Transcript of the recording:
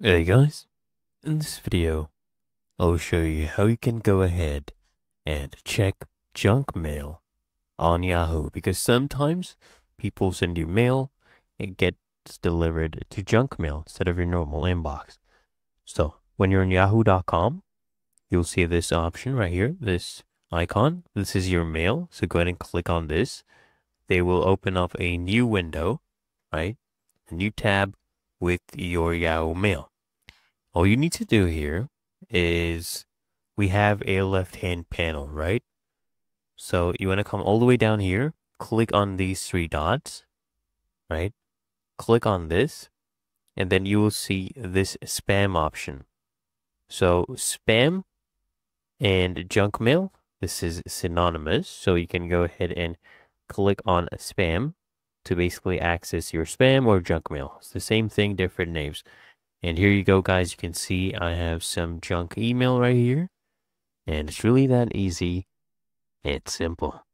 Hey guys, in this video, I'll show you how you can go ahead and check junk mail on Yahoo because sometimes people send you mail, it gets delivered to junk mail instead of your normal inbox. So when you're on yahoo.com, you'll see this option right here, this icon. This is your mail, so go ahead and click on this. They will open up a new window, right? A new tab with your Yahoo Mail. All you need to do here is we have a left hand panel, right? So you want to come all the way down here, click on these three dots, right? Click on this, and then you will see this spam option. So spam and junk mail, this is synonymous. So you can go ahead and click on spam to basically access your spam or junk mail. It's the same thing, different names. And here you go, guys. You can see I have some junk email right here. And it's really that easy. It's simple.